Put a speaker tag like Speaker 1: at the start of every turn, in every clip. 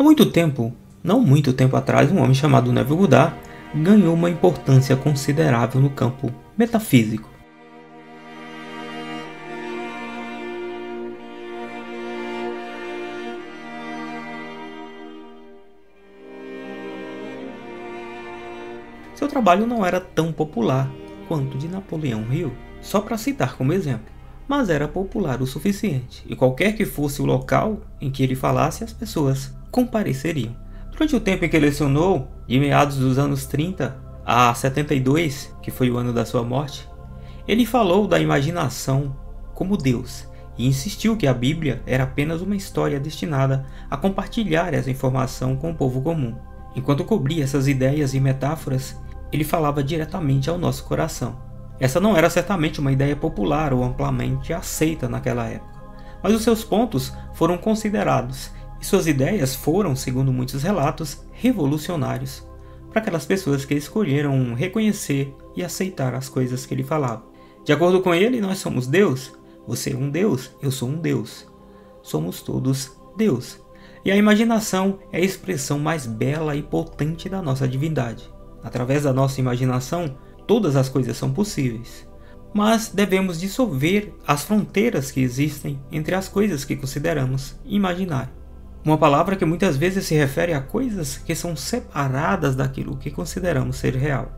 Speaker 1: Há muito tempo, não muito tempo atrás, um homem chamado Neville Goddard ganhou uma importância considerável no campo metafísico. Seu trabalho não era tão popular quanto de Napoleão Hill, só para citar como exemplo, mas era popular o suficiente, e qualquer que fosse o local em que ele falasse, as pessoas compareceriam. Durante o tempo em que lecionou, de meados dos anos 30 a 72, que foi o ano da sua morte, ele falou da imaginação como Deus e insistiu que a Bíblia era apenas uma história destinada a compartilhar essa informação com o povo comum. Enquanto cobria essas ideias e metáforas, ele falava diretamente ao nosso coração. Essa não era certamente uma ideia popular ou amplamente aceita naquela época, mas os seus pontos foram considerados e suas ideias foram, segundo muitos relatos, revolucionários para aquelas pessoas que escolheram reconhecer e aceitar as coisas que ele falava. De acordo com ele, nós somos Deus. Você é um Deus, eu sou um Deus. Somos todos Deus. E a imaginação é a expressão mais bela e potente da nossa divindade. Através da nossa imaginação, todas as coisas são possíveis. Mas devemos dissolver as fronteiras que existem entre as coisas que consideramos imaginário. Uma palavra que muitas vezes se refere a coisas que são separadas daquilo que consideramos ser real.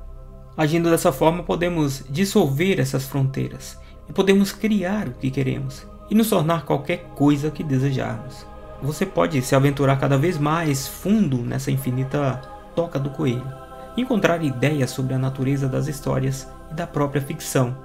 Speaker 1: Agindo dessa forma, podemos dissolver essas fronteiras e podemos criar o que queremos e nos tornar qualquer coisa que desejarmos. Você pode se aventurar cada vez mais fundo nessa infinita toca do coelho encontrar ideias sobre a natureza das histórias e da própria ficção,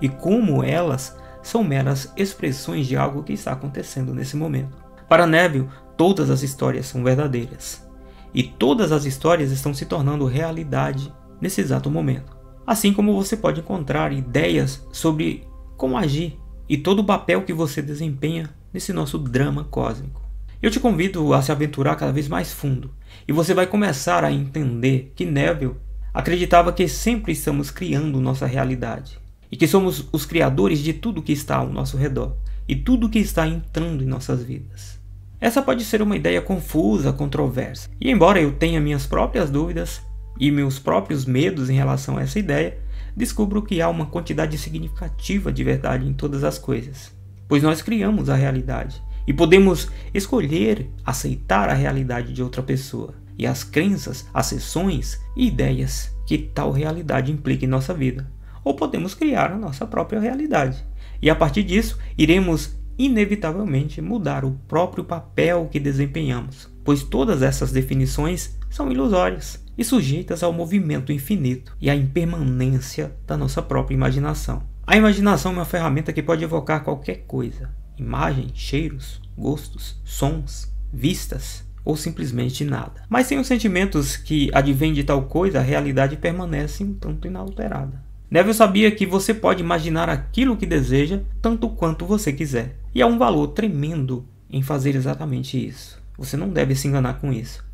Speaker 1: e como elas são meras expressões de algo que está acontecendo nesse momento. Para Neville, todas as histórias são verdadeiras, e todas as histórias estão se tornando realidade nesse exato momento. Assim como você pode encontrar ideias sobre como agir e todo o papel que você desempenha nesse nosso drama cósmico. Eu te convido a se aventurar cada vez mais fundo e você vai começar a entender que Neville acreditava que sempre estamos criando nossa realidade e que somos os criadores de tudo que está ao nosso redor e tudo que está entrando em nossas vidas. Essa pode ser uma ideia confusa, controversa, e embora eu tenha minhas próprias dúvidas e meus próprios medos em relação a essa ideia, descubro que há uma quantidade significativa de verdade em todas as coisas, pois nós criamos a realidade e podemos escolher aceitar a realidade de outra pessoa e as crenças, acessões e ideias que tal realidade implica em nossa vida. Ou podemos criar a nossa própria realidade. E a partir disso, iremos inevitavelmente mudar o próprio papel que desempenhamos, pois todas essas definições são ilusórias e sujeitas ao movimento infinito e à impermanência da nossa própria imaginação. A imaginação é uma ferramenta que pode evocar qualquer coisa, imagens, cheiros, gostos, sons, vistas ou simplesmente nada. Mas sem os sentimentos que advêm de tal coisa, a realidade permanece um tanto inalterada. Neville sabia que você pode imaginar aquilo que deseja tanto quanto você quiser. E há um valor tremendo em fazer exatamente isso. Você não deve se enganar com isso.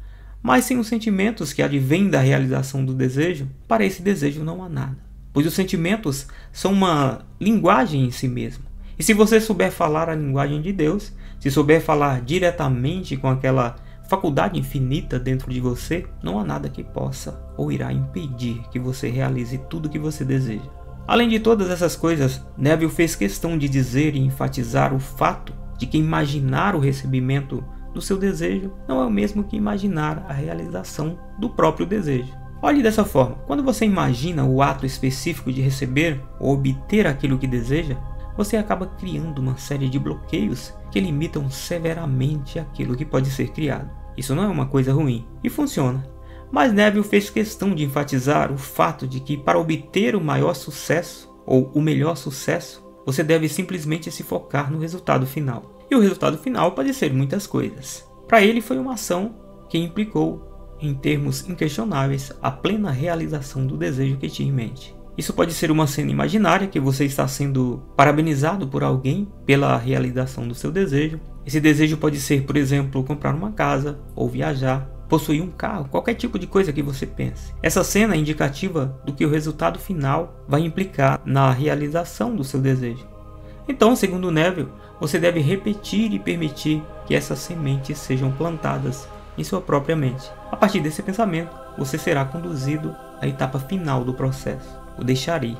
Speaker 1: Mas sem os sentimentos que advêm da realização do desejo, para esse desejo não há nada. Pois os sentimentos são uma linguagem em si mesmo. E se você souber falar a linguagem de Deus, se souber falar diretamente com aquela faculdade infinita dentro de você, não há nada que possa ou irá impedir que você realize tudo o que você deseja. Além de todas essas coisas, Neville fez questão de dizer e enfatizar o fato de que imaginar o recebimento do seu desejo não é o mesmo que imaginar a realização do próprio desejo. Olhe dessa forma: quando você imagina o ato específico de receber ou obter aquilo que deseja, você acaba criando uma série de bloqueios que limitam severamente aquilo que pode ser criado. Isso não é uma coisa ruim e funciona. Mas Neville fez questão de enfatizar o fato de que para obter o maior sucesso ou o melhor sucesso, você deve simplesmente se focar no resultado final. E o resultado final pode ser muitas coisas. Para ele foi uma ação que implicou, em termos inquestionáveis, a plena realização do desejo que tinha em mente. Isso pode ser uma cena imaginária que você está sendo parabenizado por alguém pela realização do seu desejo. Esse desejo pode ser, por exemplo, comprar uma casa ou viajar, possuir um carro, qualquer tipo de coisa que você pense. Essa cena é indicativa do que o resultado final vai implicar na realização do seu desejo. Então, segundo Neville, você deve repetir e permitir que essas sementes sejam plantadas em sua própria mente. A partir desse pensamento, você será conduzido à etapa final do processo, o deixar ir,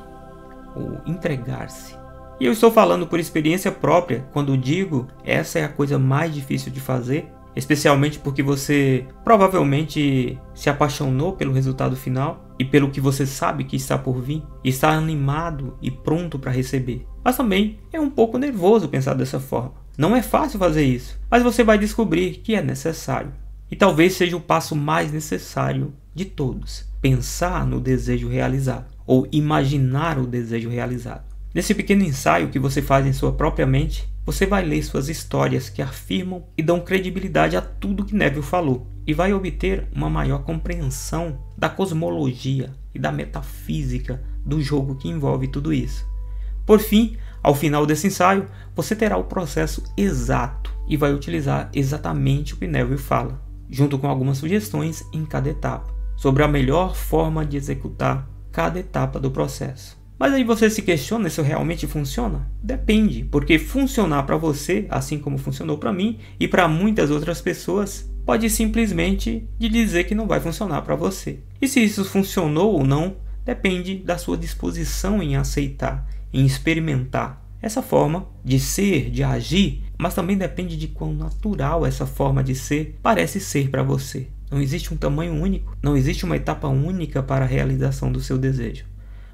Speaker 1: o entregar-se. E eu estou falando por experiência própria quando digo essa é a coisa mais difícil de fazer, especialmente porque você provavelmente se apaixonou pelo resultado final e pelo que você sabe que está por vir, e está animado e pronto para receber. Mas também é um pouco nervoso pensar dessa forma. Não é fácil fazer isso, mas você vai descobrir que é necessário. E talvez seja o passo mais necessário de todos: pensar no desejo realizado ou imaginar o desejo realizado. Nesse pequeno ensaio que você faz em sua própria mente, você vai ler suas histórias que afirmam e dão credibilidade a tudo que Neville falou e vai obter uma maior compreensão da cosmologia e da metafísica do jogo que envolve tudo isso. Por fim, ao final desse ensaio, você terá o processo exato e vai utilizar exatamente o que Neville fala, junto com algumas sugestões em cada etapa, sobre a melhor forma de executar cada etapa do processo. Mas aí você se questiona se realmente funciona? Depende, porque funcionar para você, assim como funcionou para mim e para muitas outras pessoas, pode simplesmente dizer que não vai funcionar para você. E se isso funcionou ou não, depende da sua disposição em aceitar, em experimentar essa forma de ser, de agir, mas também depende de quão natural essa forma de ser parece ser para você. Não existe um tamanho único, não existe uma etapa única para a realização do seu desejo.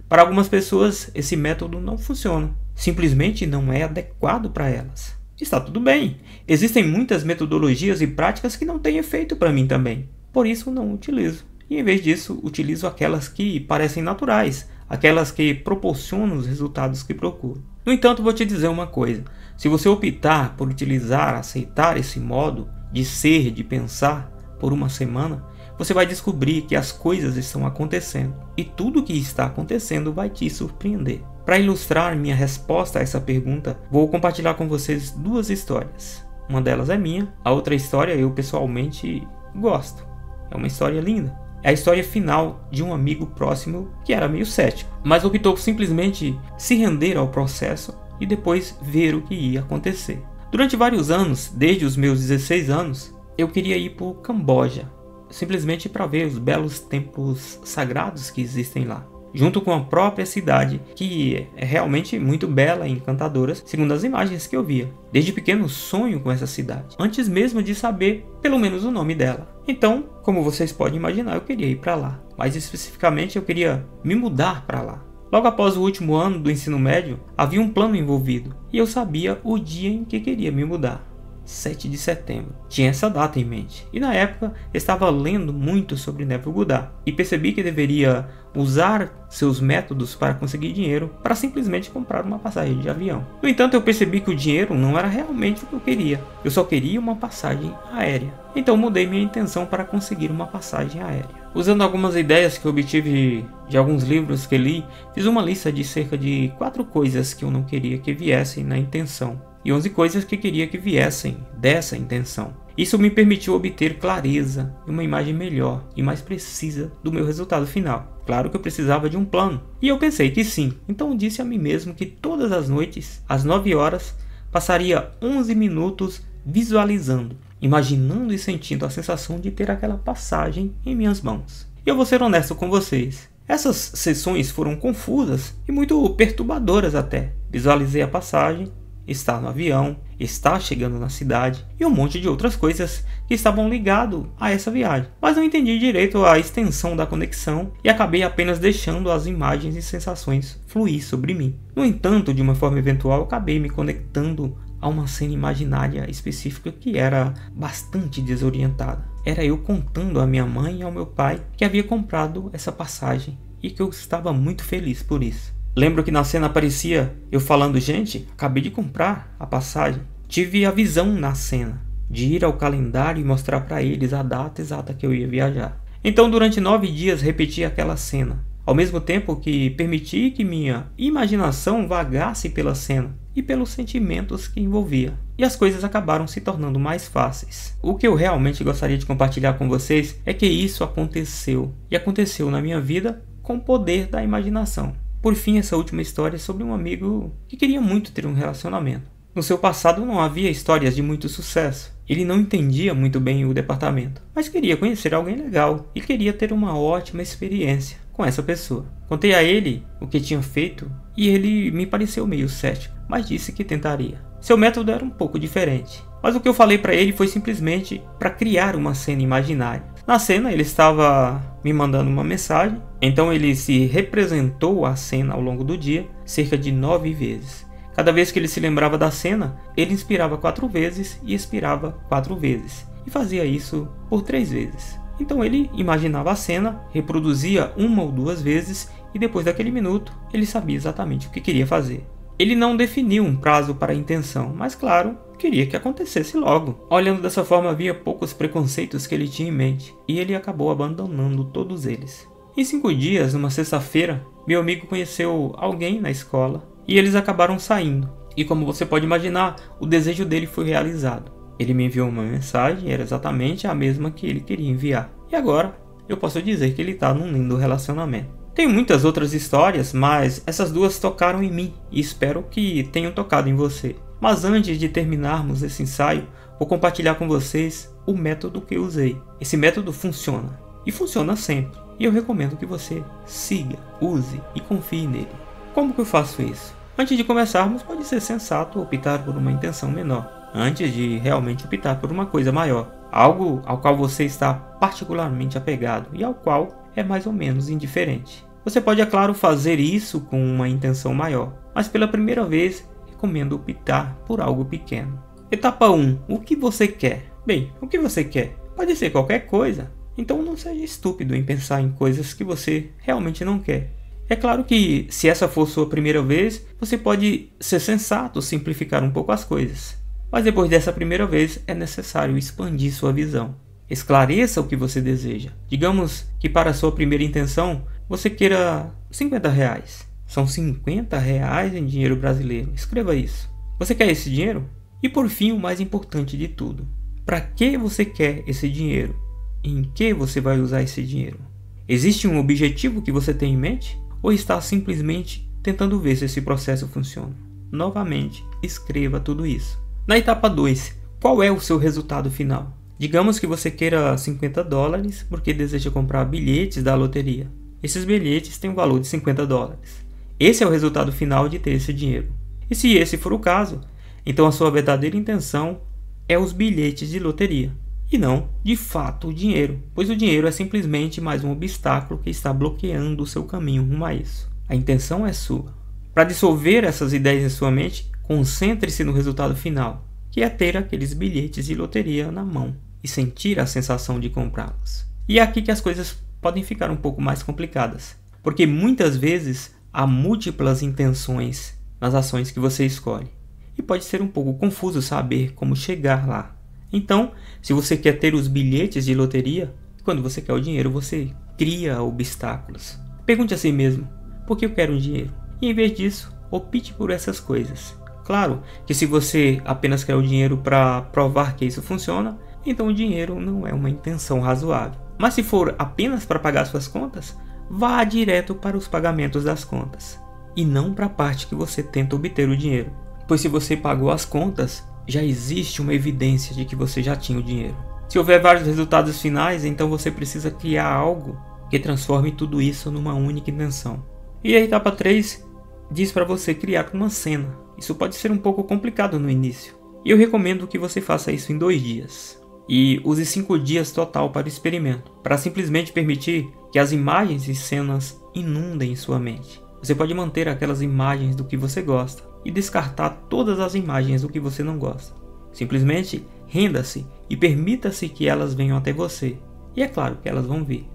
Speaker 1: Para algumas pessoas, esse método não funciona, simplesmente não é adequado para elas. Está tudo bem. Existem muitas metodologias e práticas que não têm efeito para mim também. Por isso não utilizo. E em vez disso, utilizo aquelas que parecem naturais, aquelas que proporcionam os resultados que procuro. No entanto, vou te dizer uma coisa: se você optar por utilizar, aceitar esse modo de ser, de pensar por uma semana, você vai descobrir que as coisas estão acontecendo e tudo o que está acontecendo vai te surpreender. Para ilustrar minha resposta a essa pergunta, vou compartilhar com vocês duas histórias. Uma delas é minha, a outra história eu pessoalmente gosto. É uma história linda. É a história final de um amigo próximo que era meio cético, mas optou simplesmente se render ao processo e depois ver o que ia acontecer. Durante vários anos, desde os meus 16 anos, eu queria ir para o Camboja, simplesmente para ver os belos templos sagrados que existem lá. Junto com a própria cidade, que é realmente muito bela e encantadora, segundo as imagens que eu via. Desde pequeno sonho com essa cidade, antes mesmo de saber pelo menos o nome dela. Então, como vocês podem imaginar, eu queria ir para lá. Mais especificamente, eu queria me mudar para lá. Logo após o último ano do ensino médio, havia um plano envolvido e eu sabia o dia em que queria me mudar. 7 de setembro. Tinha essa data em mente. E na época estava lendo muito sobre Goddard e percebi que deveria usar seus métodos para conseguir dinheiro para simplesmente comprar uma passagem de avião. No entanto, eu percebi que o dinheiro não era realmente o que eu queria. Eu só queria uma passagem aérea. Então mudei minha intenção para conseguir uma passagem aérea. Usando algumas ideias que obtive de alguns livros que li, fiz uma lista de cerca de quatro coisas que eu não queria que viessem na intenção e 11 coisas que queria que viessem dessa intenção. Isso me permitiu obter clareza e uma imagem melhor e mais precisa do meu resultado final. Claro que eu precisava de um plano, e eu pensei que sim, então disse a mim mesmo que todas as noites, às 9 horas, passaria 11 minutos visualizando, imaginando e sentindo a sensação de ter aquela passagem em minhas mãos. E eu vou ser honesto com vocês, essas sessões foram confusas e muito perturbadoras até. Visualizei a passagem, estar no avião, estar chegando na cidade e um monte de outras coisas que estavam ligado a essa viagem. Mas não entendi direito a extensão da conexão e acabei apenas deixando as imagens e sensações fluir sobre mim. No entanto, de uma forma eventual, acabei me conectando a uma cena imaginária específica que era bastante desorientada. Era eu contando à minha mãe e ao meu pai que havia comprado essa passagem e que eu estava muito feliz por isso. Lembro que na cena aparecia eu falando, gente, acabei de comprar a passagem. Tive a visão na cena de ir ao calendário e mostrar para eles a data exata que eu ia viajar. Então, durante nove dias, repeti aquela cena, ao mesmo tempo que permiti que minha imaginação vagasse pela cena e pelos sentimentos que envolvia. E as coisas acabaram se tornando mais fáceis. O que eu realmente gostaria de compartilhar com vocês é que isso aconteceu. E aconteceu na minha vida com o poder da imaginação. Por fim, essa última história é sobre um amigo que queria muito ter um relacionamento. No seu passado não havia histórias de muito sucesso, Ele não entendia muito bem o departamento, mas queria conhecer alguém legal e queria ter uma ótima experiência com essa pessoa. Contei a ele o que tinha feito e ele me pareceu meio cético, mas disse que tentaria. Seu método era um pouco diferente, mas o que eu falei para ele foi simplesmente para criar uma cena imaginária. Na cena ele estava me mandando uma mensagem, então ele se representou a cena ao longo do dia cerca de nove vezes. Cada vez que ele se lembrava da cena, ele inspirava quatro vezes e expirava quatro vezes, e fazia isso por três vezes. Então ele imaginava a cena, reproduzia uma ou duas vezes e depois daquele minuto ele sabia exatamente o que queria fazer. Ele não definiu um prazo para a intenção, mas claro, queria que acontecesse logo. Olhando dessa forma, havia poucos preconceitos que ele tinha em mente, e ele acabou abandonando todos eles. Em cinco dias, numa sexta-feira, meu amigo conheceu alguém na escola e eles acabaram saindo. E como você pode imaginar, o desejo dele foi realizado. Ele me enviou uma mensagem, era exatamente a mesma que ele queria enviar. E agora, eu posso dizer que ele está num lindo relacionamento. Tem muitas outras histórias, mas essas duas tocaram em mim e espero que tenham tocado em você. Mas antes de terminarmos esse ensaio, vou compartilhar com vocês o método que eu usei. Esse método funciona e funciona sempre. E eu recomendo que você siga, use e confie nele. Como que eu faço isso? Antes de começarmos, pode ser sensato optar por uma intenção menor, antes de realmente optar por uma coisa maior, algo ao qual você está particularmente apegado e ao qual é mais ou menos indiferente. Você pode, é claro, fazer isso com uma intenção maior, mas pela primeira vez recomendo optar por algo pequeno. Etapa 1: O que você quer? Bem, o que você quer? Pode ser qualquer coisa, então não seja estúpido em pensar em coisas que você realmente não quer. É claro que, se essa for sua primeira vez, você pode ser sensato simplificar um pouco as coisas. Mas depois dessa primeira vez, é necessário expandir sua visão. Esclareça o que você deseja. Digamos que para sua primeira intenção você queira 50 reais. São 50 reais em dinheiro brasileiro. Escreva isso. Você quer esse dinheiro? E por fim, o mais importante de tudo: para que você quer esse dinheiro? Em que você vai usar esse dinheiro? Existe um objetivo que você tem em mente? ou está simplesmente tentando ver se esse processo funciona. Novamente, escreva tudo isso. Na etapa 2, qual é o seu resultado final? Digamos que você queira 50 dólares porque deseja comprar bilhetes da loteria. Esses bilhetes têm um valor de 50 dólares. Esse é o resultado final de ter esse dinheiro. E se esse for o caso, então a sua verdadeira intenção é os bilhetes de loteria e não, de fato, o dinheiro, pois o dinheiro é simplesmente mais um obstáculo que está bloqueando o seu caminho rumo a isso. A intenção é sua. Para dissolver essas ideias em sua mente, concentre-se no resultado final, que é ter aqueles bilhetes de loteria na mão e sentir a sensação de comprá-los. E é aqui que as coisas podem ficar um pouco mais complicadas, porque muitas vezes há múltiplas intenções nas ações que você escolhe, e pode ser um pouco confuso saber como chegar lá. Então, se você quer ter os bilhetes de loteria, quando você quer o dinheiro, você cria obstáculos. Pergunte a si mesmo: por que eu quero um dinheiro? E em vez disso, opte por essas coisas. Claro que se você apenas quer o dinheiro para provar que isso funciona, então o dinheiro não é uma intenção razoável. Mas se for apenas para pagar suas contas, vá direto para os pagamentos das contas e não para a parte que você tenta obter o dinheiro. Pois se você pagou as contas, já existe uma evidência de que você já tinha o dinheiro. Se houver vários resultados finais, então você precisa criar algo que transforme tudo isso numa única intenção. E a etapa 3 diz para você criar uma cena. Isso pode ser um pouco complicado no início. E eu recomendo que você faça isso em dois dias. E use cinco dias total para o experimento, para simplesmente permitir que as imagens e cenas inundem sua mente. Você pode manter aquelas imagens do que você gosta, e descartar todas as imagens do que você não gosta. Simplesmente renda-se e permita-se que elas venham até você. E é claro que elas vão vir.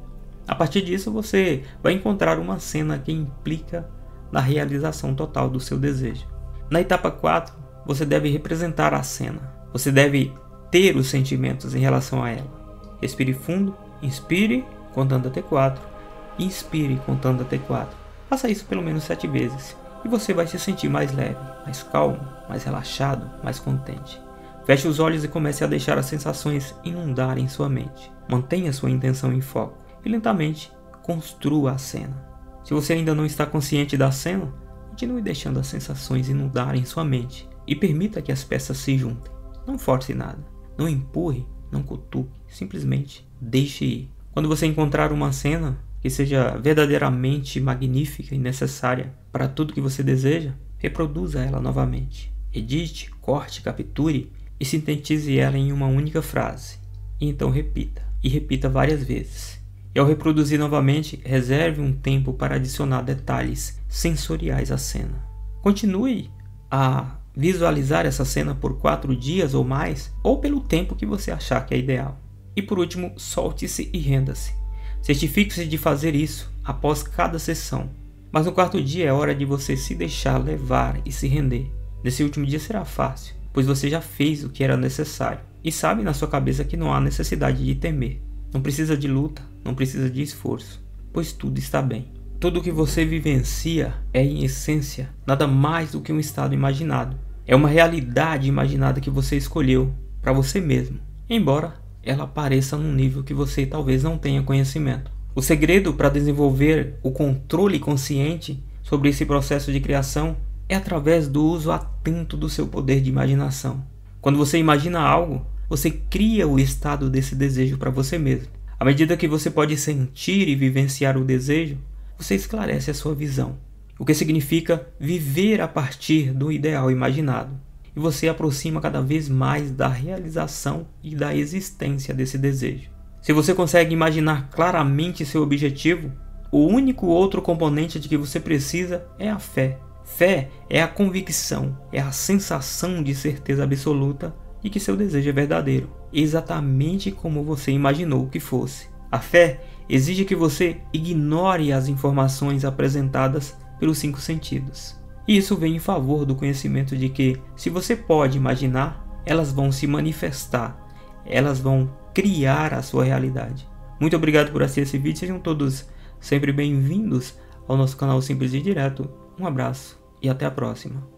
Speaker 1: A partir disso, você vai encontrar uma cena que implica na realização total do seu desejo. Na etapa 4, você deve representar a cena. Você deve ter os sentimentos em relação a ela. Respire fundo, inspire contando até 4, inspire contando até 4. Faça isso pelo menos 7 vezes e você vai se sentir mais leve, mais calmo, mais relaxado, mais contente. Feche os olhos e comece a deixar as sensações inundarem sua mente. Mantenha sua intenção em foco e lentamente construa a cena. Se você ainda não está consciente da cena, continue deixando as sensações inundarem sua mente e permita que as peças se juntem. Não force nada. Não empurre, não cutuque, simplesmente deixe ir. Quando você encontrar uma cena que seja verdadeiramente magnífica e necessária para tudo que você deseja, reproduza ela novamente. Edite, corte, capture e sintetize ela em uma única frase. E então repita, e repita várias vezes. E ao reproduzir novamente, reserve um tempo para adicionar detalhes sensoriais à cena. Continue a visualizar essa cena por quatro dias ou mais, ou pelo tempo que você achar que é ideal. E por último, solte-se e renda-se. Certifique-se de fazer isso após cada sessão. Mas no quarto dia é hora de você se deixar levar e se render. Nesse último dia será fácil, pois você já fez o que era necessário e sabe na sua cabeça que não há necessidade de temer. Não precisa de luta, não precisa de esforço, pois tudo está bem. Tudo o que você vivencia é, em essência, nada mais do que um estado imaginado. É uma realidade imaginada que você escolheu para você mesmo, embora ela apareça num nível que você talvez não tenha conhecimento. O segredo para desenvolver o controle consciente sobre esse processo de criação é através do uso atento do seu poder de imaginação. Quando você imagina algo, você cria o estado desse desejo para você mesmo. À medida que você pode sentir e vivenciar o desejo, você esclarece a sua visão, o que significa viver a partir do ideal imaginado e você aproxima cada vez mais da realização e da existência desse desejo. Se você consegue imaginar claramente seu objetivo, o único outro componente de que você precisa é a fé. Fé é a convicção, é a sensação de certeza absoluta de que seu desejo é verdadeiro, exatamente como você imaginou que fosse. A fé exige que você ignore as informações apresentadas pelos cinco sentidos. E isso vem em favor do conhecimento de que, se você pode imaginar, elas vão se manifestar, elas vão criar a sua realidade. Muito obrigado por assistir esse vídeo, sejam todos sempre bem-vindos ao nosso canal Simples e Direto. Um abraço e até a próxima.